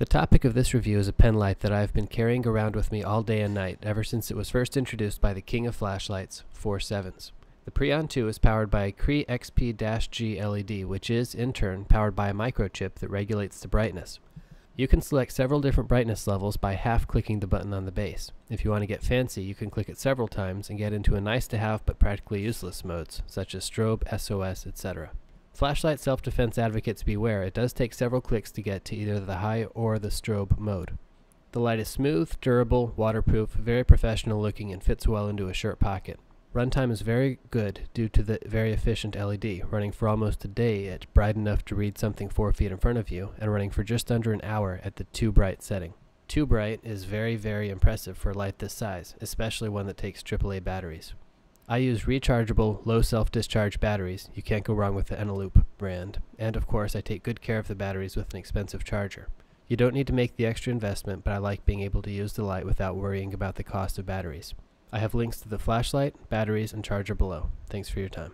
The topic of this review is a pen light that I have been carrying around with me all day and night ever since it was first introduced by the king of flashlights, 4Sevens. The Preon 2 is powered by a Cree XP-G LED, which is, in turn, powered by a microchip that regulates the brightness. You can select several different brightness levels by half-clicking the button on the base. If you want to get fancy, you can click it several times and get into a nice-to-have but practically useless modes, such as strobe, SOS, etc. Flashlight self-defense advocates beware, it does take several clicks to get to either the high or the strobe mode. The light is smooth, durable, waterproof, very professional looking and fits well into a shirt pocket. Runtime is very good due to the very efficient LED, running for almost a day at bright enough to read something 4 feet in front of you, and running for just under an hour at the too bright setting. Too bright is very very impressive for a light this size, especially one that takes AAA batteries. I use rechargeable, low self-discharge batteries, you can't go wrong with the Eneloop brand, and of course I take good care of the batteries with an expensive charger. You don't need to make the extra investment, but I like being able to use the light without worrying about the cost of batteries. I have links to the flashlight, batteries, and charger below. Thanks for your time.